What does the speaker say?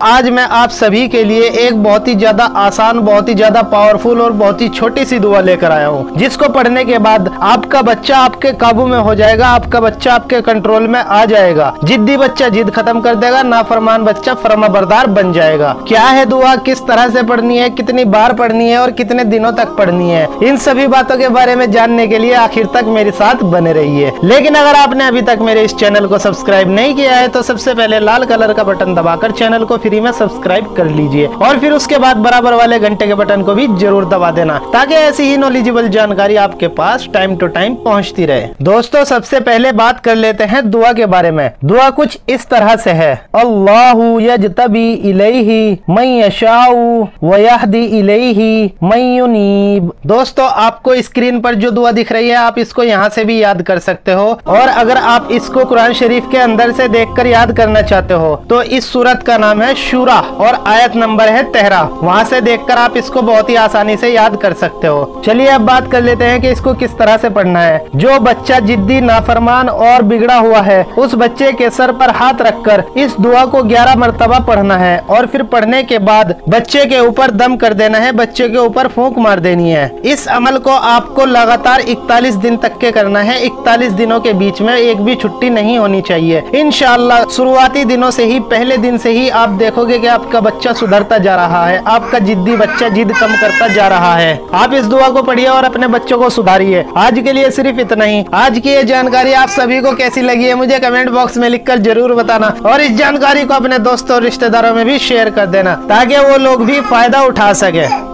आज मैं आप सभी के लिए एक बहुत ही ज़्यादा आसान, बहुत ही ज़्यादा पावरफुल और बहुत ही छोटी सी दुआ लेकर आया हूँ, जिसको पढ़ने के बाद आपका बच्चा आपके काबू में हो जाएगा, आपका बच्चा आपके कंट्रोल में आ जाएगा। जिद्दी बच्चा जिद खत्म कर देगा, नाफरमान बच्चा फर्मा बरदार बन जाएगा। क्या है दुआ? किस तरह से पढ़नी है? कितनी बार पढ़नी है और कितने दिनों तक पढ़नी है? इन सभी बातों के बारे में जानने के लिए आखिर तक मेरे साथ बने रहिए। लेकिन अगर आपने अभी तक मेरे इस चैनल को सब्सक्राइब नहीं किया है तो सबसे पहले लाल कलर का बटन दबाकर चैनल को फ्री में सब्सक्राइब कर लीजिए। और फिर उसके बाद बराबर वाले घंटे के बटन को भी ज़रूर दबा देना, ताकि ऐसी ही नॉलेजेबल जानकारी आपके पास टाइम टू टाइम पहुँचती रहे। दोस्तों, सबसे पहले बात कर लेते हैं दुआ के बारे में। दुआ कुछ इस तरह से है। अल्लाह यजतबी इलैहि मन यशाउ व इलैहि मन युनीब। दोस्तों, आपको स्क्रीन पर जो दुआ दिख रही है, आप इसको यहाँ से भी याद कर सकते हो। और अगर आप इसको कुरान शरीफ के अंदर से देखकर याद करना चाहते हो तो इस सूरत का नाम है शूरा और आयत नंबर है तेहरा वहाँ से देखकर आप इसको बहुत ही आसानी से याद कर सकते हो। चलिए अब बात कर लेते हैं कि इसको किस तरह से पढ़ना है। जो बच्चा जिद्दी, नाफरमान और बिगड़ा हुआ है, उस बच्चे के सर पर हाथ रखकर इस दुआ को ग्यारह मरतबा पढ़ना है और फिर पढ़ने के बाद बच्चे के ऊपर दम कर देना है, बच्चे के ऊपर फूंक मार देनी है। इस अमल को आपको लगातार इकतालीस दिन तक के करना है। इकतालीस दिनों के बीच में एक भी छुट्टी नहीं होनी चाहिए। इनशाला शुरुआती दिनों से ही, पहले दिन से ही आप देखोगे कि आपका बच्चा सुधरता जा रहा है, आपका जिद्दी बच्चा जिद कम करता जा रहा है। आप इस दुआ को पढ़िए और अपने बच्चों को सुधारिए। आज के लिए सिर्फ़ इतना ही। आज की ये जानकारी आप सभी को कैसी लगी है, मुझे कमेंट बॉक्स में लिखकर ज़रूर बताना। और इस जानकारी को अपने दोस्तों और रिश्तेदारों में भी शेयर कर देना, ताकि वो लोग भी फ़ायदा उठा सके।